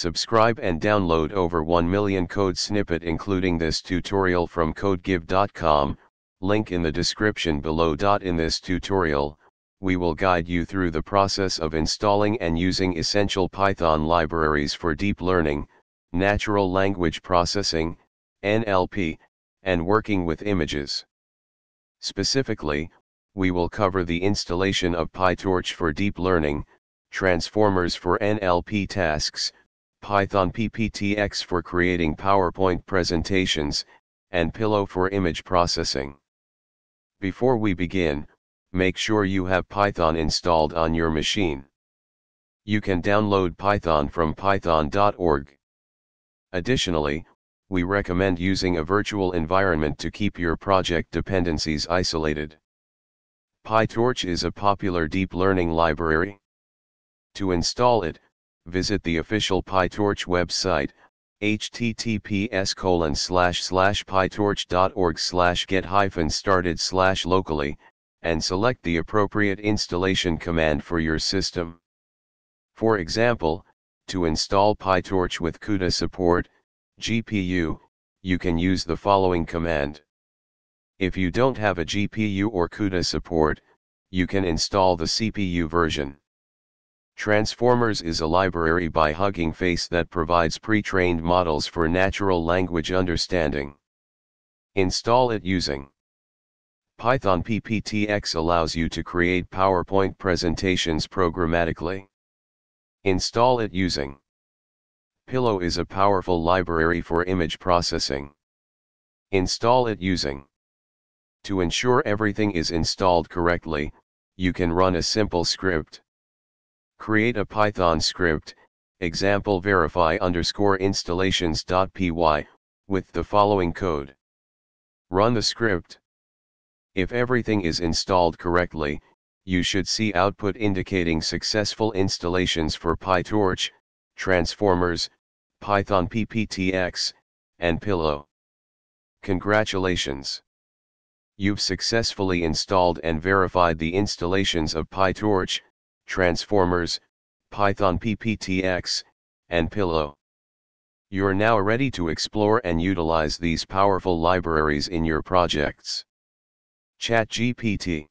Subscribe and download over 1 million code snippet including this tutorial from codegive.com, link in the description below. In this tutorial, we will guide you through the process of installing and using essential Python libraries for deep learning, natural language processing, NLP, and working with images. Specifically, we will cover the installation of PyTorch for deep learning, transformers for NLP tasks, Python PPTX for creating PowerPoint presentations, and Pillow for image processing. Before we begin, make sure you have Python installed on your machine. You can download Python from python.org. Additionally, we recommend using a virtual environment to keep your project dependencies isolated. PyTorch is a popular deep learning library. To install it, visit the official PyTorch website, https colon slash slash pytorch.org slash get hyphen started slash locally, and select the appropriate installation command for your system. For example, to install PyTorch with CUDA support, GPU, you can use the following command. If you don't have a GPU or CUDA support, you can install the CPU version. Transformers is a library by Hugging Face that provides pre-trained models for natural language understanding. Install it using Python PPTX allows you to create PowerPoint presentations programmatically. Install it using Pillow is a powerful library for image processing. Install it using To ensure everything is installed correctly, you can run a simple script. Create a Python script, example verify underscore installations.py, with the following code. Run the script. If everything is installed correctly, you should see output indicating successful installations for PyTorch, Transformers, Python PPTX, and Pillow. Congratulations! You've successfully installed and verified the installations of PyTorch, transformers, Python PPTX, and Pillow. You're now ready to explore and utilize these powerful libraries in your projects. ChatGPT